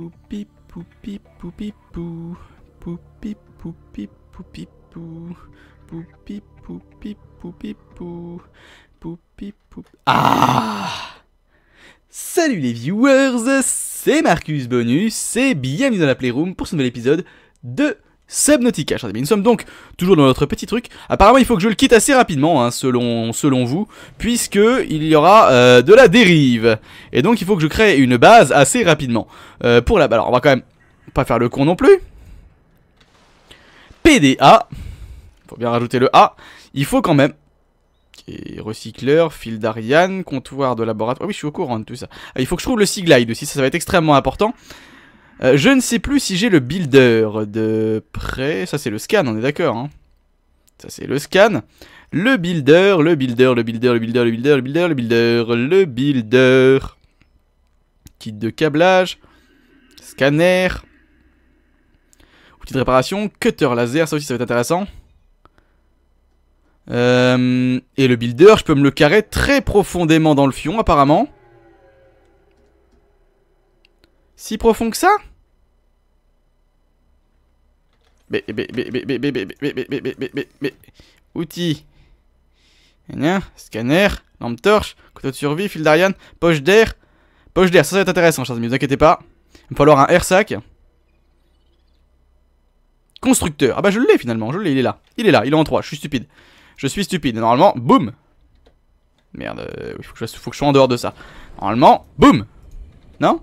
poupi poupi poupi pou. Poupi poupi poupi pou. Poupi poupi poupi pou. Poupi poupi. Ah Salut les viewers, c'est Marcus Bonus et bienvenue dans la Playroom pour ce nouvel épisode de Subnautica. chers amis. Nous sommes donc toujours dans notre petit truc. Apparemment, il faut que je le quitte assez rapidement, hein, selon, selon vous, puisque il y aura euh, de la dérive. Et donc, il faut que je crée une base assez rapidement. Euh, pour la... Alors, on va quand même pas faire le con non plus. PDA. Faut bien rajouter le A. Il faut quand même... Et recycleur, fil d'Ariane, comptoir de laboratoire. Ah oui, je suis au courant de tout ça. Ah, il faut que je trouve le Siglide aussi, ça va être extrêmement important. Euh, je ne sais plus si j'ai le builder de près. Ça, c'est le scan, on est d'accord. Hein. Ça, c'est le scan. Le builder, le builder, le builder, le builder, le builder, le builder, le builder, le builder. Kit de câblage. Scanner. Outil de réparation. Cutter laser, ça aussi, ça va être intéressant. Euh, et le builder, je peux me le carrer très profondément dans le fion, apparemment. Si profond que ça? Mais, mais, mais, mais. Scanner, lampe torche, couteau de survie, fil d'Ariane, poche d'air. Poche d'air, ça, ça va être intéressant, chers amis, ne vous inquiétez pas. Il va falloir un air sac. Constructeur. Ah bah je l'ai finalement, je l'ai, il est là. Il est là, il est en 3, je suis stupide. Je suis stupide. Normalement, boum. Merde, il faut, faut que je sois en dehors de ça. Normalement, boum. Non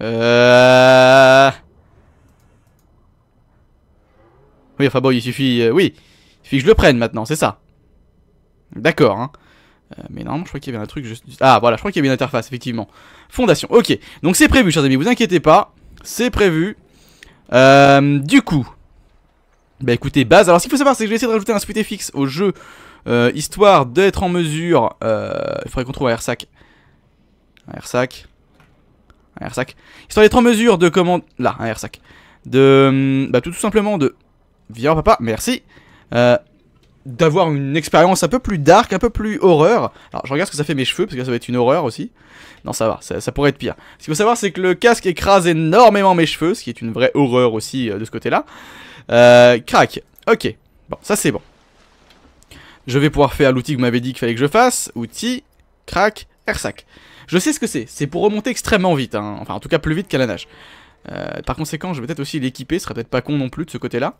Euh... Oui, enfin bon, il suffit... Euh, oui, il suffit que je le prenne maintenant, c'est ça. D'accord, hein. Euh, mais normalement, je crois qu'il y avait un truc juste... Ah, voilà, je crois qu'il y avait une interface, effectivement. Fondation, ok. Donc c'est prévu, chers amis, vous inquiétez pas. C'est prévu. Euh, du coup... Bah écoutez, base. Alors ce qu'il faut savoir, c'est que je vais essayer de rajouter un split fixe au jeu. Histoire d'être en mesure... Il faudrait qu'on trouve un airsac. Un airsac. Un airsac. Histoire d'être en mesure de comment... Là, un airsac. De... Bah tout, tout simplement de... Viens papa, merci. Euh, D'avoir une expérience un peu plus dark, un peu plus horreur. Alors je regarde ce que ça fait mes cheveux, parce que ça va être une horreur aussi. Non ça va, ça, pourrait être pire. Ce qu'il faut savoir c'est que le casque écrase énormément mes cheveux, ce qui est une vraie horreur aussi euh, de ce côté-là. Euh, crac, ok. Bon, ça c'est bon. Je vais pouvoir faire l'outil que vous m'avez dit qu'il fallait que je fasse. Outil, crac, airsac. Je sais ce que c'est, c'est pour remonter extrêmement vite, hein. enfin en tout cas plus vite qu'à la nage. Par conséquent, je vais peut-être aussi l'équiper, ce serait peut-être pas con non plus de ce côté-là.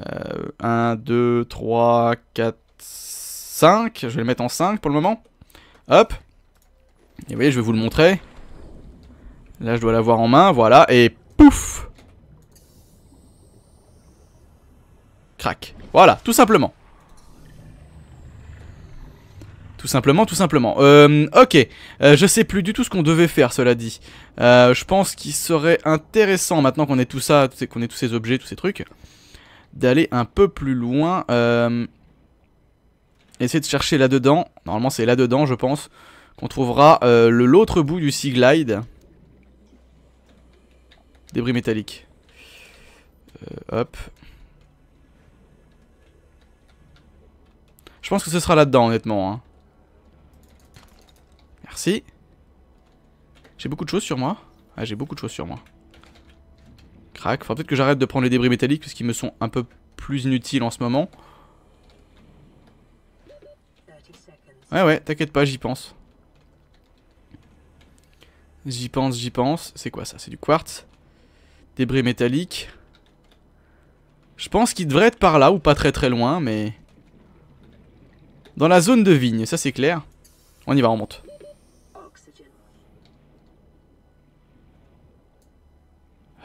Euh, 1, 2, 3, 4, 5. Je vais le mettre en 5 pour le moment. Hop. Et vous voyez, je vais vous le montrer. Là, je dois l'avoir en main, voilà. Et pouf Crac. Voilà, tout simplement. Tout simplement, tout simplement. Euh, ok, euh, je sais plus du tout ce qu'on devait faire, cela dit. Euh, je pense qu'il serait intéressant, maintenant qu'on ait tout ça, qu'on ait tous ces objets, tous ces trucs, d'aller un peu plus loin. Euh, essayer de chercher là-dedans. Normalement, c'est là-dedans, je pense, qu'on trouvera euh, l'autre bout du Sea Glide. Débris métalliques. Euh, hop. Je pense que ce sera là-dedans, honnêtement. Hein. Merci. J'ai beaucoup de choses sur moi. Ah, j'ai beaucoup de choses sur moi. Crac. Peut-être que j'arrête de prendre les débris métalliques parce qu'ils me sont un peu plus inutiles en ce moment. Ouais, ouais, t'inquiète pas, j'y pense. J'y pense, j'y pense. C'est quoi ça? C'est du quartz? Débris métalliques? Je pense qu'il devrait être par là ou pas très très loin, mais... Dans la zone de vigne, ça c'est clair. On y va, on monte.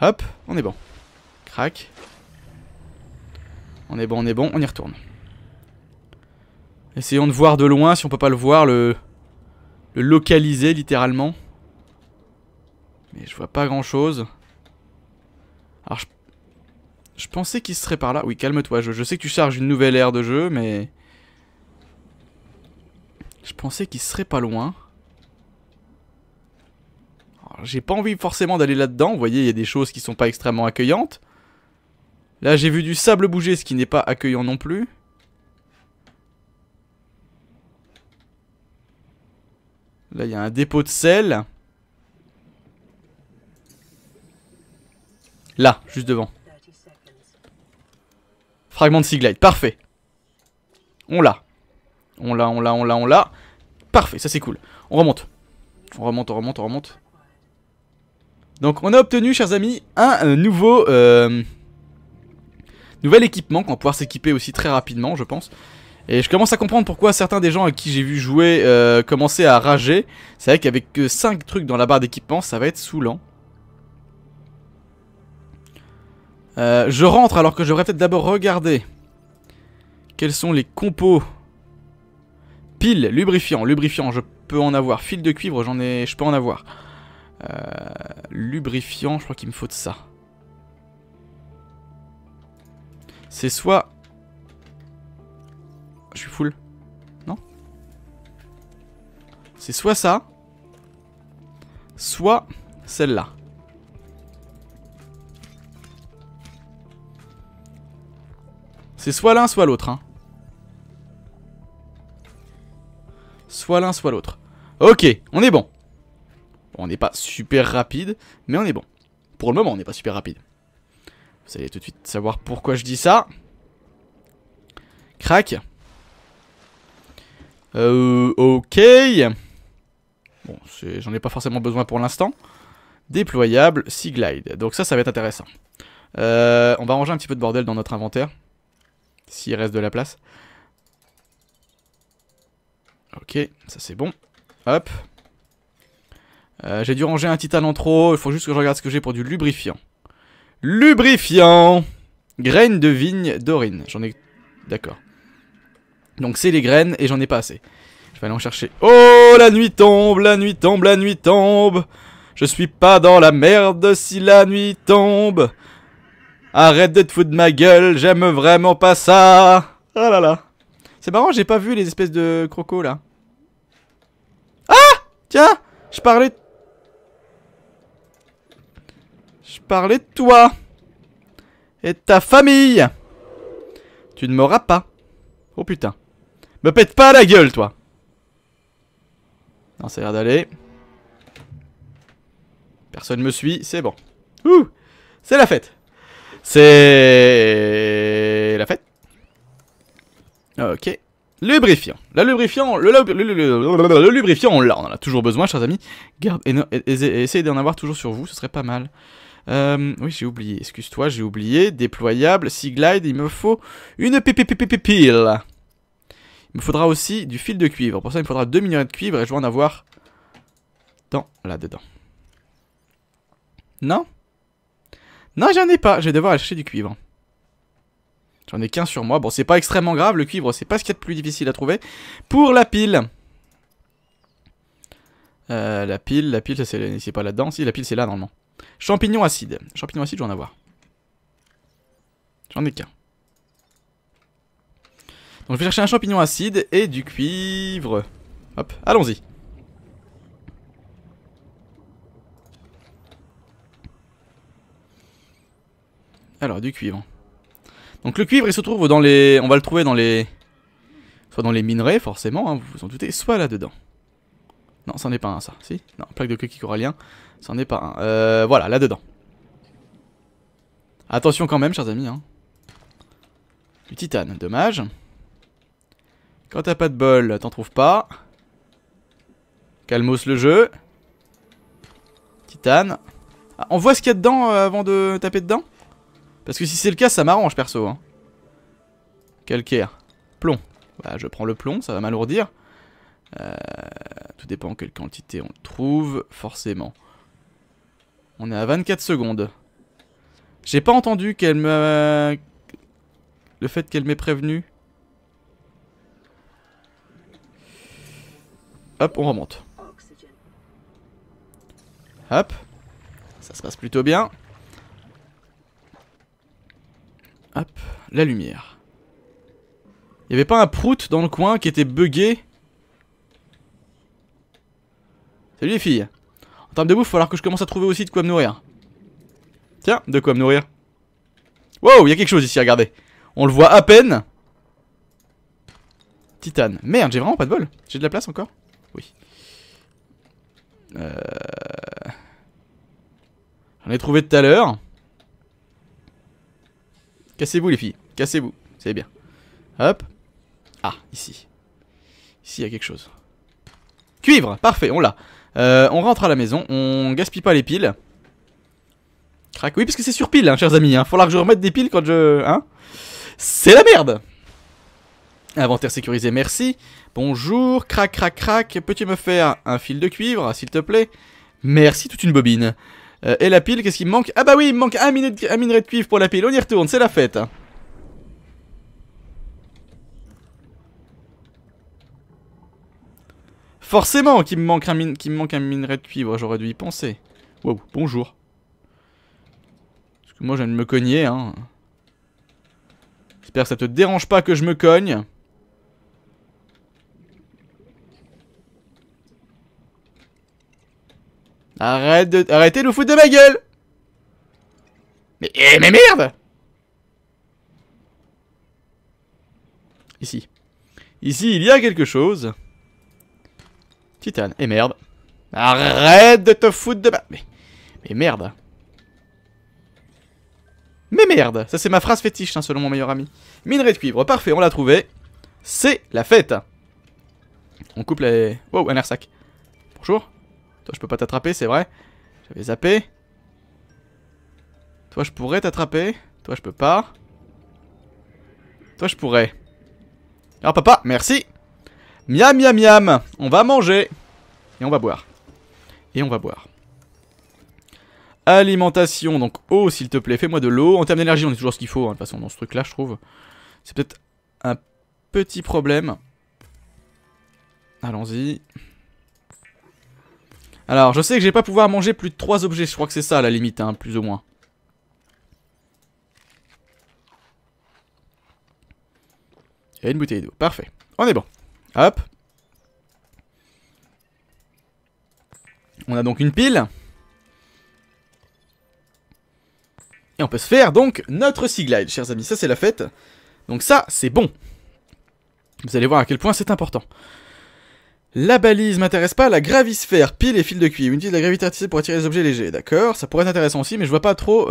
Hop, on est bon. Crac. On est bon, on est bon, on y retourne. Essayons de voir de loin, si on peut pas le voir, le, localiser littéralement. Mais je vois pas grand chose. Alors je, pensais qu'il serait par là. Oui, calme-toi, je, je sais que tu charges une nouvelle ère de jeu, mais... Je pensais qu'il serait pas loin. J'ai pas envie forcément d'aller là-dedans. Vous voyez, il y a des choses qui sont pas extrêmement accueillantes. Là, j'ai vu du sable bouger, ce qui n'est pas accueillant non plus. Là, il y a un dépôt de sel. Là, juste devant. Fragment de Sea Glide, parfait. On l'a. On l'a, on l'a, on l'a, on l'a. Parfait, ça c'est cool. On remonte. On remonte, on remonte, on remonte. Donc on a obtenu, chers amis, un euh, nouveau... Euh, nouvel équipement qu'on va pouvoir s'équiper aussi très rapidement, je pense. Et je commence à comprendre pourquoi certains des gens à qui j'ai vu jouer euh, commençaient à rager. C'est vrai qu'avec 5 trucs dans la barre d'équipement, ça va être saoulant. je rentre alors que je devrais peut-être d'abord regarder quels sont les compos. Pile, lubrifiant, lubrifiant, je peux en avoir. Fil de cuivre, j'en ai, je peux en avoir. Euh, lubrifiant, je crois qu'il me faut de ça. C'est soit... Je suis full. Non C'est soit ça, soit celle-là. C'est soit l'un, soit l'autre. Hein. Soit l'un, soit l'autre. Ok, on est bon. On n'est pas super rapide, mais on est bon. Pour le moment, on n'est pas super rapide. Vous allez tout de suite savoir pourquoi je dis ça. Crac. Euh, ok. Bon, j'en ai pas forcément besoin pour l'instant. Déployable, Sea Glide. Donc ça, ça va être intéressant. Euh, on va ranger un petit peu de bordel dans notre inventaire. S'il reste de la place. Ok, ça c'est bon. Hop. Euh, j'ai dû ranger un titane en trop. Il faut juste que je regarde ce que j'ai pour du lubrifiant. Lubrifiant Graines de vigne d'orine. J'en ai... D'accord. Donc c'est les graines et j'en ai pas assez. Je vais aller en chercher. Oh, la nuit tombe, la nuit tombe, la nuit tombe. Je suis pas dans la merde si la nuit tombe. Arrête de te foutre de ma gueule, j'aime vraiment pas ça. Ah là là. C'est marrant, j'ai pas vu les espèces de crocos là. Ah Tiens, je parlais Parlais de toi. Et de ta famille. Tu ne m'auras pas. Oh putain. Me pète pas la gueule, toi. Non, ça a l'air d'aller. Personne me suit, c'est bon. Ouh C'est la fête. C'est la fête. Ok. Lubrifiant. La lubrifiant, le, lubrifiant, on l'a, on en a toujours besoin, chers amis. Garde, et, essayez d'en avoir toujours sur vous, ce serait pas mal. Euh, oui, j'ai oublié. Excuse-toi, j'ai oublié. Déployable, Sea Glide, il me faut une pile. Il me faudra aussi du fil de cuivre. Pour ça, il me faudra 2 millions de cuivre et je vais en avoir dans là-dedans. Non? Non, j'en ai pas. Je vais devoir aller chercher du cuivre. J'en ai qu'un sur moi. Bon, c'est pas extrêmement grave. Le cuivre, c'est pas ce qu'il y a de plus difficile à trouver. Pour la pile. Euh, la pile, la pile, c'est pas là-dedans. Si, la pile, c'est là, normalement. Champignon acide. Champignon acide, je vais en avoir. J'en ai qu'un. Donc je vais chercher un champignon acide et du cuivre. Hop, allons-y. Alors, du cuivre. Donc le cuivre, il se trouve dans les... On va le trouver dans les... Soit dans les minerais, forcément, hein, vous vous en doutez, soit là-dedans. Non, c'en est pas un, ça. Si? Non, plaque de coquille corallien. C'en est pas un. Euh, voilà, là-dedans. Attention quand même, chers amis. Hein. Titane, dommage. Quand t'as pas de bol, t'en trouves pas. Calmos le jeu. Titane. Ah, on voit ce qu'il y a dedans euh, avant de taper dedans? Parce que si c'est le cas, ça m'arrange perso. Hein. Calcaire. Plomb. Bah, je prends le plomb, ça va m'alourdir. Euh, tout dépend quelle quantité on trouve, forcément. On est à 24 secondes. J'ai pas entendu qu'elle me... Le fait qu'elle m'ait prévenu. Hop, on remonte. Hop. Ça se passe plutôt bien. Hop, la lumière. Il avait pas un prout dans le coin qui était buggé? Salut les filles En termes de bouffe, il va falloir que je commence à trouver aussi de quoi me nourrir. Tiens, de quoi me nourrir. Wow, il y a quelque chose ici, regardez. On le voit à peine. Titane. Merde, j'ai vraiment pas de bol. J'ai de la place encore? Oui. Euh... J'en ai trouvé tout à l'heure. Cassez-vous les filles, cassez-vous, c'est bien. Hop. Ah, ici. Ici, il y a quelque chose. Cuivre, parfait, on l'a. Euh, on rentre à la maison, on gaspille pas les piles. Crac, oui, parce que c'est sur pile, hein, chers amis. Hein. Faudra que je remette des piles quand je... Hein C'est la merde Inventaire sécurisé, merci. Bonjour, crac, crac, crac. Peux-tu me faire un fil de cuivre, s'il te plaît? Merci, toute une bobine. Euh, et la pile, qu'est-ce qu'il me manque? Ah bah oui, il me manque un, de, un minerai de cuivre pour la pile. On y retourne, c'est la fête. Forcément qu'il me, manque un minerai de cuivre, j'aurais dû y penser. Wow, bonjour. Parce que moi, je viens de me cogner, hein. J'espère que ça te dérange pas que je me cogne. Arrête de... Arrêtez de vous foutre de ma gueule Mais, eh, mais merde Ici. Ici, il y a quelque chose. Titane. Et merde. Arrête de te foutre de ma... Mais, mais merde. Mais merde Ça c'est ma phrase fétiche, hein, selon mon meilleur ami. Minerai de cuivre. Parfait, on l'a trouvé. C'est la fête. On coupe les... Wow, un air sac. Bonjour. Toi, je peux pas t'attraper, c'est vrai. J'avais zappé. Toi, je pourrais t'attraper. Toi, je peux pas. Toi, je pourrais. Alors, papa, merci. Miam, miam, miam. On va manger. Et on va boire. Et on va boire. Alimentation, donc eau, s'il te plaît. Fais-moi de l'eau. En termes d'énergie, on est toujours ce qu'il faut. Hein, de toute façon, dans ce truc-là, je trouve. C'est peut-être un petit problème. Allons-y. Alors, je sais que je vais pas pouvoir manger plus de 3 objets. Je crois que c'est ça, la limite, hein, plus ou moins. Et une bouteille d'eau. Parfait. On est bon. Hop. On a donc une pile. Et on peut se faire donc notre Sea Glide, chers amis. Ça, c'est la fête. Donc ça, c'est bon. Vous allez voir à quel point c'est important. La balise m'intéresse pas, la gravisphère, pile et fil de cuivre. Utilise la gravité artificielle pour attirer les objets légers, d'accord Ça pourrait être intéressant aussi, mais je vois pas trop...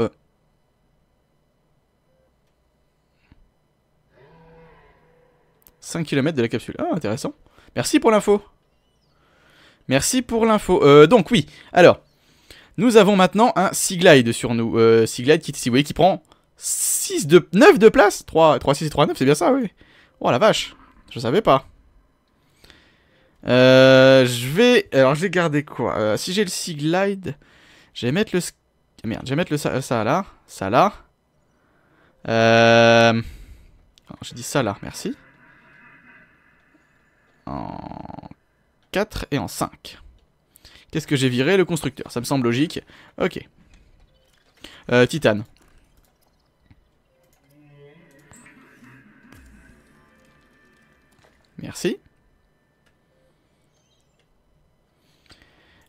5 euh. km de la capsule. Ah, intéressant. Merci pour l'info. Merci pour l'info. Euh, donc oui, alors, nous avons maintenant un Seaglide sur nous. Euh, Seaglide qui, qui prend 6 de, 9 de place. 3, 3 6 et 3, 9, c'est bien ça, oui. Oh la vache, je savais pas. Euh, je vais... Alors, je vais garder quoi? Euh, Si j'ai le Sea Glide, je vais mettre le... Merde, je vais mettre le ça, ça là. Ça là. Euh... J'ai dit ça là, merci. En 4 et en 5. Qu'est-ce que j'ai viré Le constructeur, ça me semble logique. Ok. Euh, titane. Merci.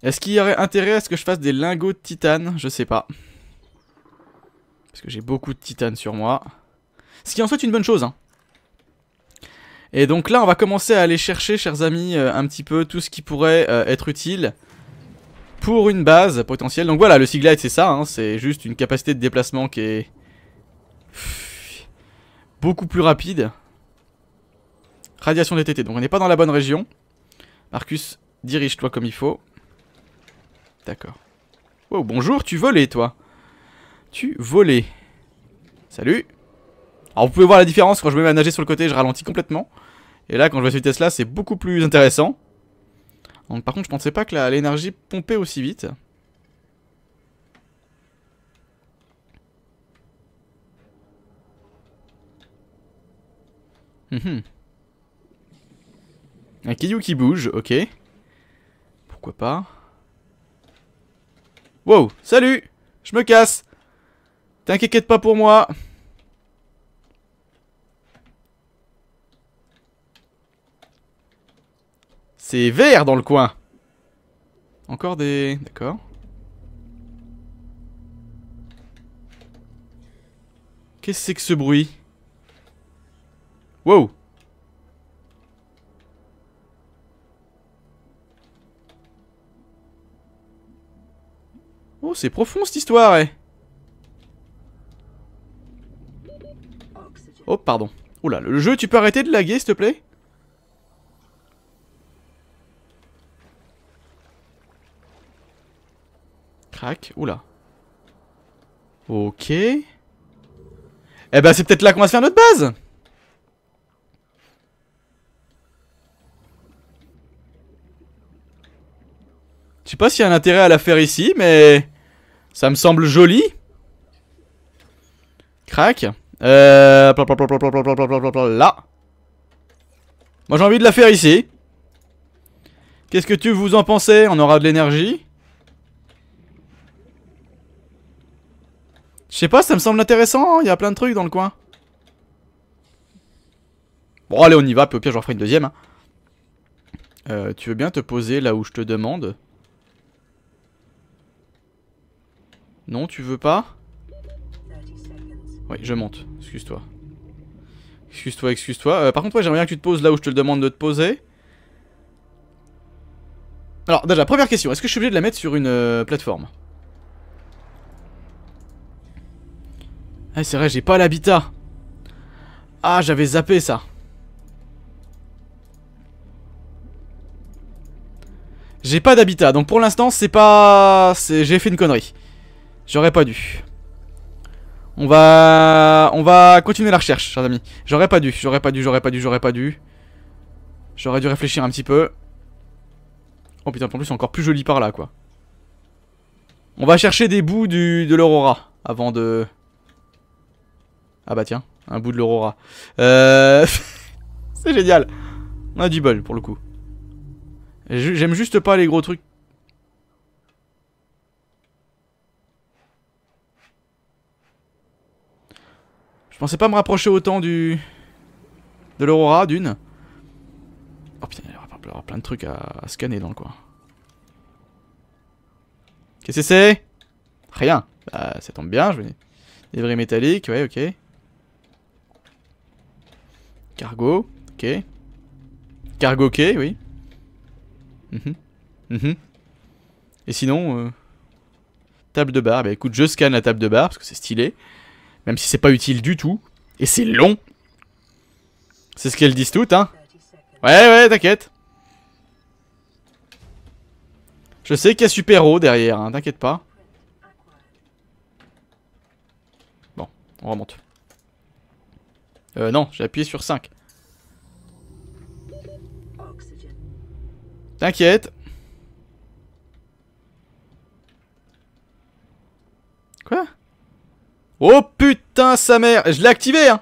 Est-ce qu'il y aurait intérêt à ce que je fasse des lingots de titane? Je sais pas. Parce que j'ai beaucoup de titane sur moi. Ce qui en soit une bonne chose. Hein. Et donc là, on va commencer à aller chercher, chers amis, euh, un petit peu tout ce qui pourrait euh, être utile pour une base potentielle. Donc voilà, le Siglite, c'est ça. Hein. c'est juste une capacité de déplacement qui est beaucoup plus rapide. Radiation DTT. Donc on n'est pas dans la bonne région. Marcus, dirige-toi comme il faut. D'accord. Oh, bonjour, tu volais, toi. Tu volais. Salut. Alors, vous pouvez voir la différence. Quand je me mets à nager sur le côté, je ralentis complètement. Et là, quand je vais cette vitesse-là, c'est beaucoup plus intéressant. Donc, par contre, je pensais pas que l'énergie pompait aussi vite. Mhm. Un caillou qui bouge, ok. Pourquoi pas Wow, salut Je me casse T'inquiète pas pour moi C'est vert dans le coin Encore des... D'accord. Qu'est-ce que c'est que ce bruit? Wow Oh, c'est profond cette histoire, eh. Oh, pardon. Oula, le jeu, tu peux arrêter de laguer, s'il te plaît? Crac, oula. Ok. Eh ben, c'est peut-être là qu'on va se faire notre base Je sais pas s'il y a un intérêt à la faire ici, mais... Ça me semble joli. Crac. Euh... Là. Moi j'ai envie de la faire ici. Qu'est-ce que tu vous en pensez? On aura de l'énergie. Je sais pas, ça me semble intéressant. Il y a plein de trucs dans le coin. Bon, allez, on y va. Puis au pire, je referai une deuxième. Hein. Euh, tu veux bien te poser là où je te demande? Non, tu veux pas? Oui, je monte. Excuse-toi. Excuse-toi, excuse-toi. Euh, par contre, ouais, j'aimerais bien que tu te poses là où je te le demande de te poser. Alors, déjà, première question. Est-ce que je suis obligé de la mettre sur une euh, plateforme? Ah, c'est vrai, j'ai pas l'habitat. Ah, j'avais zappé ça. J'ai pas d'habitat, donc pour l'instant, c'est pas... J'ai fait une connerie. J'aurais pas dû. On va... On va continuer la recherche, chers amis. J'aurais pas dû, j'aurais pas dû, j'aurais pas dû, j'aurais pas dû. J'aurais dû réfléchir un petit peu. Oh putain, en plus c'est encore plus joli par là, quoi. On va chercher des bouts du, de l'aurora avant de... Ah bah tiens, un bout de l'aurora. Euh... c'est génial. On a du bol pour le coup. J'aime juste pas les gros trucs Je pensais pas me rapprocher autant du... De l'aurora, d'une. Oh putain, il y aura plein de trucs à, scanner dans le coin. Qu'est-ce que c'est? Rien. Bah, ça tombe bien, je vais... Des vrais métalliques, ouais, ok. Cargo, ok. Cargo, ok, oui. Mhm. Mhm. Et sinon... Euh, table de bar, bah écoute, je scanne la table de bar, parce que c'est stylé. Même si c'est pas utile du tout. Et c'est long. C'est ce qu'elles disent toutes, hein. Ouais, ouais, t'inquiète. Je sais qu'il y a Super haut derrière, hein, t'inquiète pas. Bon, on remonte. Euh, non, j'ai appuyé sur 5. T'inquiète. Quoi? Oh putain sa mère Je l'ai activé hein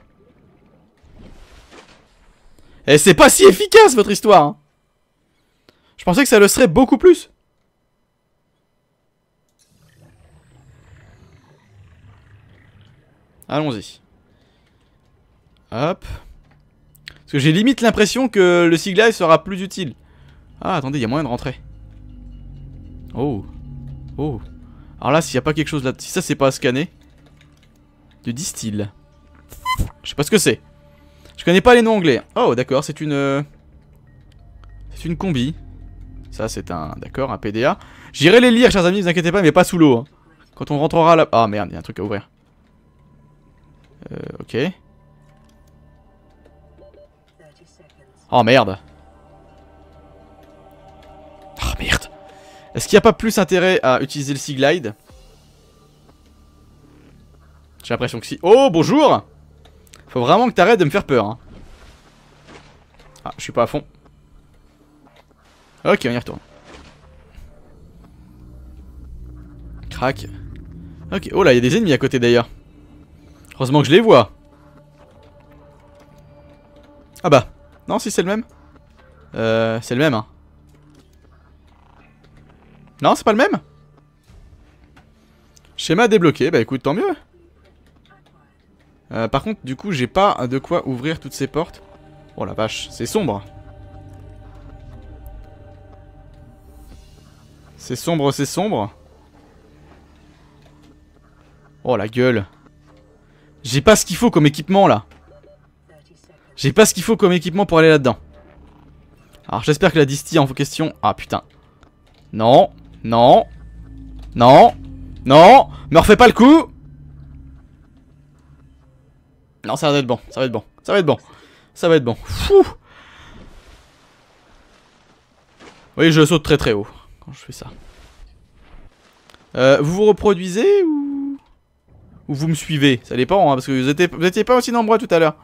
Et c'est pas si efficace votre histoire hein. Je pensais que ça le serait beaucoup plus Allons-y. Hop. Parce que j'ai limite l'impression que le sigla sera plus utile. Ah, attendez, il y a moyen de rentrer. Oh. Oh. Alors là, s'il n'y a pas quelque chose là... Si ça, c'est pas à scanner de distill. Je sais pas ce que c'est. Je connais pas les noms anglais. Oh, d'accord, c'est une... Euh, c'est une combi. Ça, c'est un... D'accord, un PDA. J'irai les lire, chers amis, vous inquiétez pas, mais pas sous l'eau. Hein. Quand on rentrera là... Ah, merde, il y a un truc à ouvrir. Euh, ok. Oh, merde. Oh, merde. Est-ce qu'il n'y a pas plus intérêt à utiliser le Sea Glide j'ai l'impression que si... Oh, bonjour Faut vraiment que t'arrêtes de me faire peur. Hein. Ah, je suis pas à fond. Ok, on y retourne. Crac. Ok, oh là, il y a des ennemis à côté d'ailleurs. Heureusement que je les vois. Ah bah. Non, si c'est le même. Euh, c'est le même, hein. Non, c'est pas le même Schéma débloqué, bah écoute, tant mieux. Euh, par contre, du coup, j'ai pas de quoi ouvrir toutes ces portes. Oh la vache, c'est sombre. C'est sombre, c'est sombre. Oh la gueule. J'ai pas ce qu'il faut comme équipement là. J'ai pas ce qu'il faut comme équipement pour aller là-dedans. Alors j'espère que la distille en question... Ah putain. Non, non, non, non, me refais pas le coup Non, ça va être bon, ça va être bon, ça va être bon. Ça va être bon. Fou Oui, je saute très très haut quand je fais ça. Euh, vous vous reproduisez ou... Ou vous me suivez? Ça dépend, hein, parce que vous étiez, vous étiez pas aussi nombreux tout à l'heure.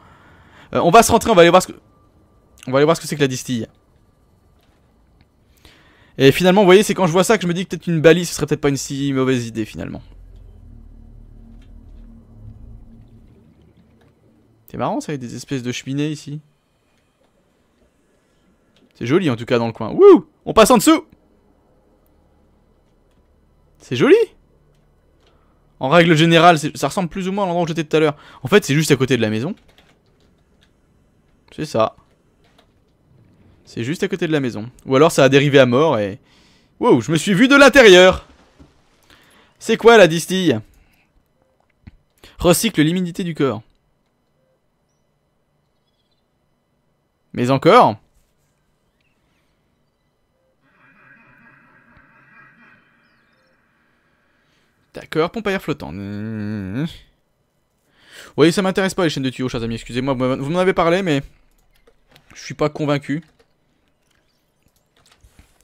Euh, on va se rentrer, on va aller voir ce que... On va aller voir ce que c'est que la distille. Et finalement, vous voyez, c'est quand je vois ça que je me dis que peut-être une balise, ce serait peut-être pas une si mauvaise idée finalement. C'est marrant ça, avec des espèces de cheminées ici. C'est joli en tout cas dans le coin. Wouh On passe en dessous C'est joli En règle générale, ça ressemble plus ou moins à l'endroit où j'étais tout à l'heure. En fait, c'est juste à côté de la maison. C'est ça. C'est juste à côté de la maison. Ou alors ça a dérivé à mort et... Wow, je me suis vu de l'intérieur C'est quoi la distille? Recycle l'humidité du corps. Mais encore? D'accord, pompe à air flottant. Oui, ça m'intéresse pas les chaînes de tuyaux, chers amis, excusez-moi, vous m'en avez parlé, mais... Je suis pas convaincu.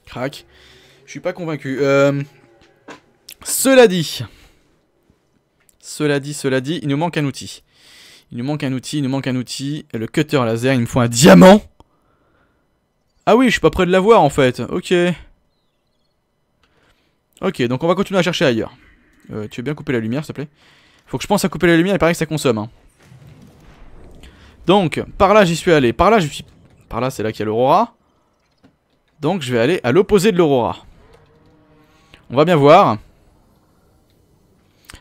Crac. Je suis pas convaincu. Euh... Cela dit... Cela dit, cela dit, il nous manque un outil. Il nous manque un outil, il nous manque un outil. Le cutter laser, il me faut un diamant Ah oui, je suis pas près de l'avoir en fait. Ok. Ok, donc on va continuer à chercher ailleurs. Euh, tu veux bien couper la lumière, s'il te plaît? Faut que je pense à couper la lumière, il paraît que ça consomme. Hein. Donc, par là j'y suis allé. Par là, je suis... Par là, c'est là qu'il y a l'aurora. Donc, je vais aller à l'opposé de l'aurora. On va bien voir.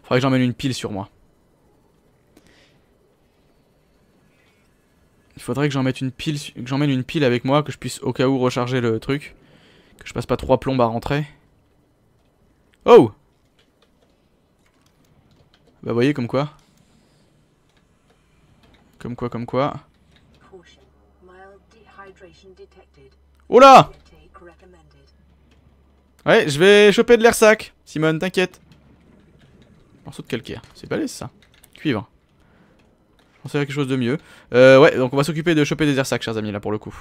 Faudrait que j'emmène une pile sur moi. Il faudrait que j'emmène une pile avec moi, que je puisse au cas où recharger le truc. Que je passe pas trois plombes à rentrer. Oh Bah voyez comme quoi. Comme quoi, comme quoi. Oh là Ouais, je vais choper de l'air sac. Simone, t'inquiète. Morceau de calcaire. C'est balèze ça. Cuivre. On sait quelque chose de mieux. Euh, ouais, donc on va s'occuper de choper des air sacs, chers amis, là, pour le coup.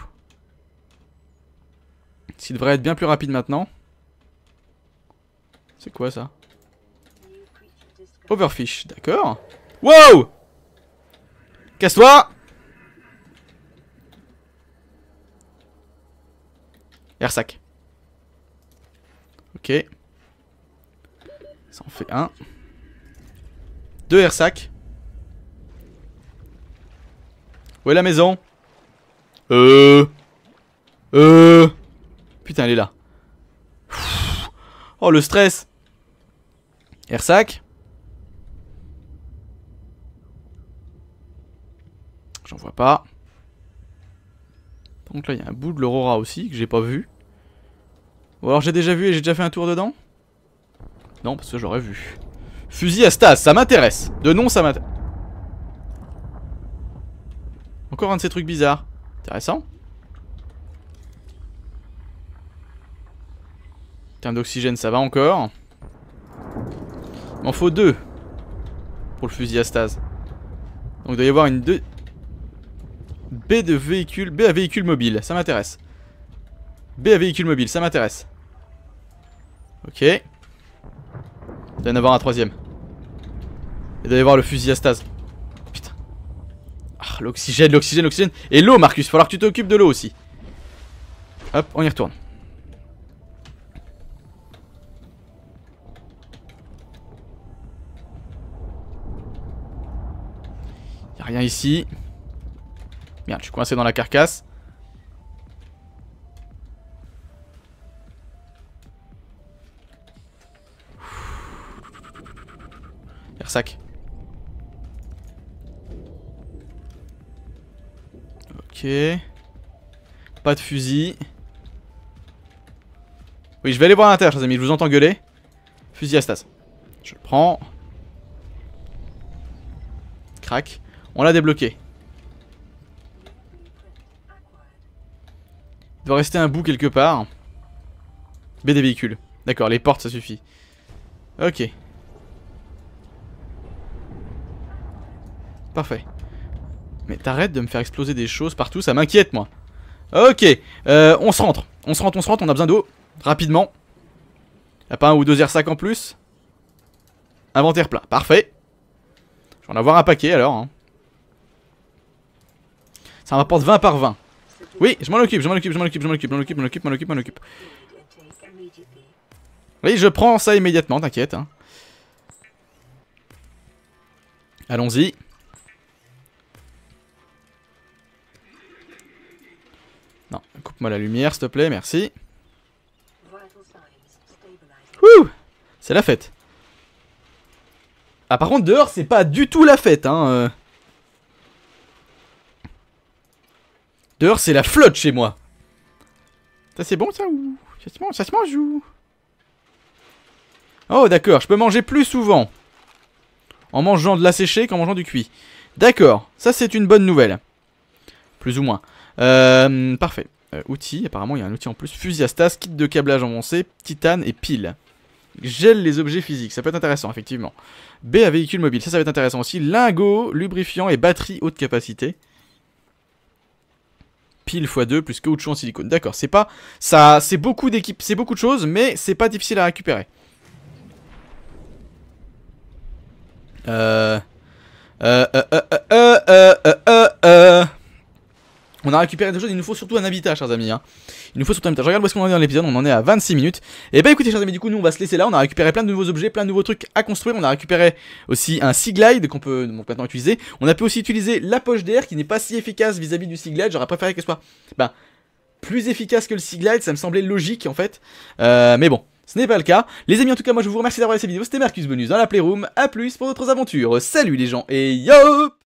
Ce qui devrait être bien plus rapide maintenant. C'est quoi, ça? Overfish, d'accord. Wow Casse-toi Air sac. Ok. Ça en fait un. Deux air sacs. Où est la maison? Euh... Euh... Putain, elle est là. Oh, le stress Air sac. J'en vois pas. Donc là, il y a un bout de l'aurora aussi, que j'ai pas vu. Ou alors j'ai déjà vu et j'ai déjà fait un tour dedans? Non, parce que j'aurais vu. Fusil à Stas, ça m'intéresse. De nom, ça m'intéresse. Encore un de ces trucs bizarres. Intéressant. Terme d'oxygène, ça va encore. M'en faut deux. Pour le fusil à stase. Donc il doit y avoir une deux. B de véhicule. B à véhicule mobile, ça m'intéresse. B à véhicule mobile, ça m'intéresse. Ok. Il doit y en avoir un troisième. Il doit y avoir le fusil à stase. Ah, l'oxygène, l'oxygène, l'oxygène. Et l'eau, Marcus. Il Falloir que tu t'occupes de l'eau aussi. Hop, on y retourne. Y'a rien ici. Merde, je suis coincé dans la carcasse. sac. Ok. Pas de fusil. Oui, je vais aller voir à l'intérieur, chers amis. Je vous entends gueuler. Fusil à stas. Je le prends. Crac. On l'a débloqué. Il doit rester un bout quelque part. B des véhicules. D'accord, les portes, ça suffit. Ok. Parfait. Mais t'arrêtes de me faire exploser des choses partout, ça m'inquiète moi. Ok, euh, on se rentre. On se rentre, on se rentre, on a besoin d'eau. Rapidement. Y'a pas un ou deux R5 en plus? Inventaire plein, parfait. Je vais en avoir un paquet alors. Hein. Ça m'apporte 20 par 20. Oui, je m'en occupe, je m'en occupe, je m'en occupe, je m'en occupe, je m'en occupe, je m'en occupe, je m'en occupe. Oui, je prends ça immédiatement, t'inquiète. Hein. Allons-y. Non, coupe-moi la lumière, s'il te plaît, merci. Wouh C'est la fête. Ah, par contre, dehors, c'est pas du tout la fête, hein. Dehors, c'est la flotte chez moi. Ça, c'est bon, ça, ou... Ça se mange, ça se mange, ou... Oh, d'accord, je peux manger plus souvent. En mangeant de la séchée qu'en mangeant du cuit. D'accord, ça, c'est une bonne nouvelle. Plus ou moins. Euh, parfait. Euh, outils, apparemment, il y a un outil en plus. Fusil à stas, kit de câblage avancé, titane et pile. Gèle les objets physiques, ça peut être intéressant, effectivement. B à véhicule mobile, ça, ça va être intéressant aussi. Lingot, lubrifiant et batterie haute capacité. Pile x2 plus caoutchouc en silicone. D'accord, c'est pas... ça, C'est beaucoup d'équipes, c'est beaucoup de choses, mais c'est pas difficile à récupérer. Euh... Euh... Euh... Euh... Euh... Euh... euh, euh on a récupéré des choses, il nous faut surtout un habitat, chers amis. Hein. Il nous faut surtout un habitat. Je regarde où est-ce qu'on en est dans l'épisode, on en est à 26 minutes. Et bah écoutez, chers amis, du coup, nous on va se laisser là. On a récupéré plein de nouveaux objets, plein de nouveaux trucs à construire. On a récupéré aussi un Sea Glide qu'on peut maintenant utiliser. On a pu aussi utiliser la poche d'air qui n'est pas si efficace vis-à-vis du Sea Glide. J'aurais préféré qu'elle soit bah, plus efficace que le Sea Glide, ça me semblait logique en fait. Euh, mais bon. Ce n'est pas le cas. Les amis, en tout cas, moi je vous remercie d'avoir regardé cette vidéo. C'était Mercus Bonus dans la Playroom. A plus pour d'autres aventures. Salut les gens et yo